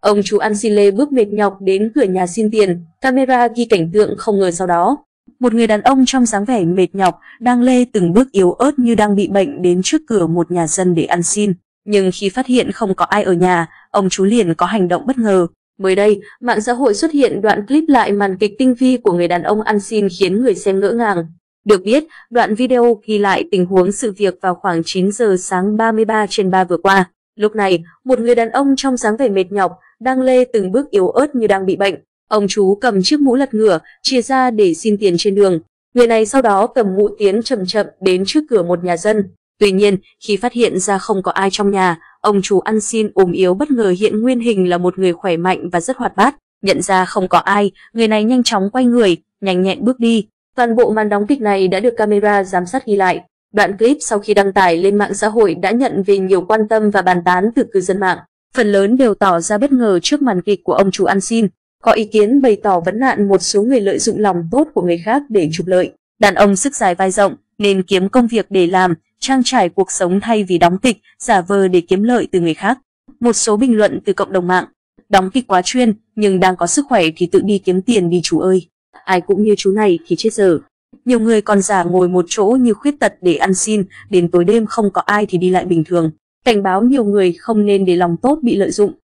Ông chú ăn xin lê bước mệt nhọc đến cửa nhà xin tiền, camera ghi cảnh tượng không ngờ sau đó. Một người đàn ông trong dáng vẻ mệt nhọc đang lê từng bước yếu ớt như đang bị bệnh đến trước cửa một nhà dân để ăn xin. Nhưng khi phát hiện không có ai ở nhà, ông chú liền có hành động bất ngờ. Mới đây, mạng xã hội xuất hiện đoạn clip lại màn kịch tinh vi của người đàn ông ăn xin khiến người xem ngỡ ngàng. Được biết, đoạn video ghi lại tình huống sự việc vào khoảng 9 giờ sáng 33 trên 3 vừa qua. Lúc này, một người đàn ông trong dáng vẻ mệt nhọc đang lê từng bước yếu ớt như đang bị bệnh. Ông chú cầm chiếc mũ lật ngửa, chia ra để xin tiền trên đường. Người này sau đó cầm mũ tiến chậm chậm đến trước cửa một nhà dân. Tuy nhiên, khi phát hiện ra không có ai trong nhà, ông chú ăn xin ốm yếu bất ngờ hiện nguyên hình là một người khỏe mạnh và rất hoạt bát. Nhận ra không có ai, người này nhanh chóng quay người, nhanh nhẹn bước đi. Toàn bộ màn đóng kịch này đã được camera giám sát ghi lại. Đoạn clip sau khi đăng tải lên mạng xã hội đã nhận về nhiều quan tâm và bàn tán từ cư dân mạng. Phần lớn đều tỏ ra bất ngờ trước màn kịch của ông chủ ăn xin. Có ý kiến bày tỏ vấn nạn một số người lợi dụng lòng tốt của người khác để trục lợi. Đàn ông sức dài vai rộng nên kiếm công việc để làm, trang trải cuộc sống thay vì đóng kịch, giả vờ để kiếm lợi từ người khác. Một số bình luận từ cộng đồng mạng. Đóng kịch quá chuyên, nhưng đang có sức khỏe thì tự đi kiếm tiền đi chú ơi. Ai cũng như chú này thì chết giờ. Nhiều người còn giả ngồi một chỗ như khuyết tật để ăn xin, đến tối đêm không có ai thì đi lại bình thường. Cảnh báo nhiều người không nên để lòng tốt bị lợi dụng.